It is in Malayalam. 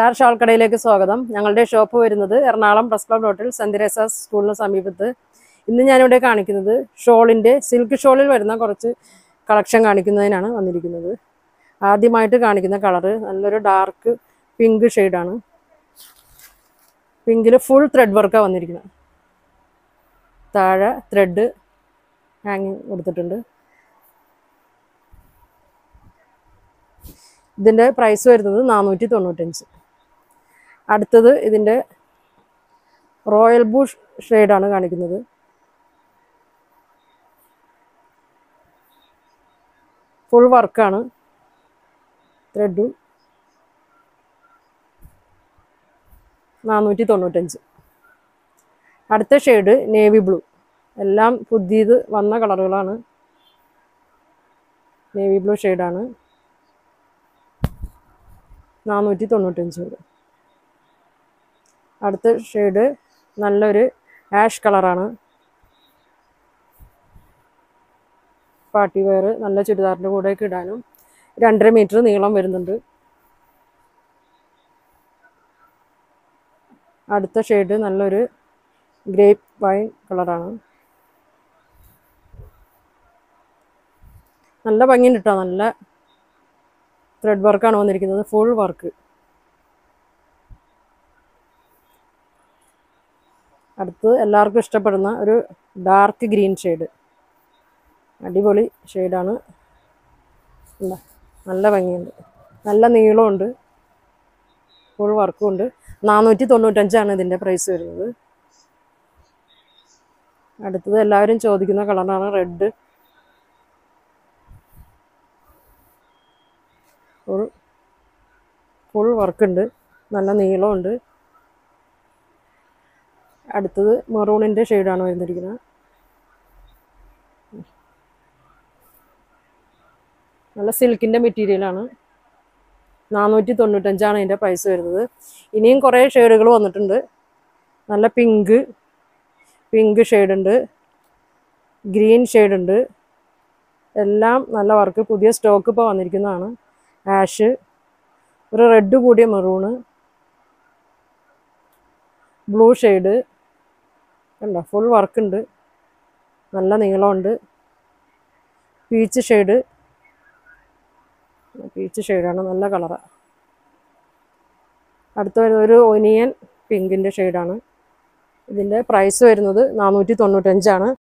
സ്റ്റാർ ഷോൾ കടയിലേക്ക് സ്വാഗതം. ഞങ്ങളുടെ ഷോപ്പ് വരുന്നത് എറണാകുളം പ്രസ് ക്ലബ് റോട്ടിൽ സെന്റ് സ്കൂളിന് സമീപത്ത്. ഇന്ന് ഞാനിവിടെ കാണിക്കുന്നത് ഷോളിന്റെ സിൽക്ക് ഷോളിൽ വരുന്ന കുറച്ച് കളക്ഷൻ കാണിക്കുന്നതിനാണ് വന്നിരിക്കുന്നത്. ആദ്യമായിട്ട് കാണിക്കുന്ന കളറ് നല്ലൊരു ഡാർക്ക് പിങ്ക് ഷെയ്ഡാണ്. പിങ്കിൽ ഫുൾ ത്രെഡ് വർക്കാണ് വന്നിരിക്കുന്നത്. താഴെ ത്രെഡ് ഹാങ്ങിങ് കൊടുത്തിട്ടുണ്ട്. ഇതിന്റെ പ്രൈസ് വരുന്നത് നാനൂറ്റി തൊണ്ണൂറ്റഞ്ച്. അടുത്തത് ഇതിന്റെ റോയൽ ബൂഷ് ഷെയ്ഡാണ് കാണിക്കുന്നത്. ഫുൾ വർക്കാണ്. ത്രെഡും നാനൂറ്റി തൊണ്ണൂറ്റഞ്ച് അടുത്ത ഷെയ്ഡ് നേവി ബ്ലൂ. എല്ലാം പുതിയത് വന്ന കളറുകളാണ്. നേവി ബ്ലൂ ഷെയ്ഡാണ്. നാനൂറ്റി തൊണ്ണൂറ്റഞ്ച് വരും അടുത്ത ഷെയ്ഡ് നല്ലൊരു ആഷ് കളറാണ്. പാർട്ടി വെയർ നല്ല ചുരിദാറിന്റെ കൂടെയൊക്കെ ഇടാനും രണ്ടര മീറ്റർ നീളം വരുന്നുണ്ട്. അടുത്ത ഷെയ്ഡ് നല്ലൊരു ഗ്രേപ്പ് വൈൻ കളറാണ്. നല്ല ഭംഗിയുണ്ട് കേട്ടോ നല്ല ത്രെഡ് വർക്കാണ് വന്നിരിക്കുന്നത്. ഫുൾ വർക്ക് അടുത്ത് എല്ലാവർക്കും ഇഷ്ടപ്പെടുന്ന ഒരു ഡാർക്ക് ഗ്രീൻ ഷെയ്ഡ്. അടിപൊളി ഷെയ്ഡാണ്. നല്ല ഭംഗിയുണ്ട്. നല്ല നീളമുണ്ട് ഫുൾ വർക്കും ഉണ്ട്. നാനൂറ്റി തൊണ്ണൂറ്റഞ്ചാണ് ഇതിന്റെ പ്രൈസ് വരുന്നത്. അടുത്തത് എല്ലാവരും ചോദിക്കുന്ന കളറാണ് റെഡ്. ഫുൾ ഫുൾ വർക്കുണ്ട് നല്ല നീളമുണ്ട് അടുത്തത് മെറൂണിന്റെ ഷെയ്ഡാണ് വരുന്നിരിക്കുന്നത്. നല്ല സിൽക്കിന്റെ മെറ്റീരിയലാണ് നാനൂറ്റി തൊണ്ണൂറ്റഞ്ചാണ് ഇതിന്റെ പൈസ വരുന്നത്. ഇനിയും കുറേ ഷെയ്ഡുകൾ വന്നിട്ടുണ്ട്. നല്ല പിങ്ക് പിങ്ക് ഷെയ്ഡുണ്ട്. ഗ്രീൻ ഷെയ്ഡുണ്ട്. എല്ലാം നല്ല വർക്ക് പുതിയ സ്റ്റോക്ക് ഇപ്പോൾ വന്നിരിക്കുന്നതാണ്. ആഷ് ഒരു റെഡ് കൂടിയ മെറൂണ്. Blue shade. കണ്ടോ? ഫുൾ വർക്കുണ്ട് നല്ല നീളമുണ്ട്. പീച്ച് ഷെയ്ഡ് പീച്ച് ഷെയ്ഡാണ് നല്ല കളറാണ് അടുത്ത വരുന്നത് ഒരു ഒനിയൻ പിങ്കിന്റെ ഷെയ്ഡാണ് ഇതിന്റെ പ്രൈസ് വരുന്നത് നാനൂറ്റി തൊണ്ണൂറ്റഞ്ചാണ്.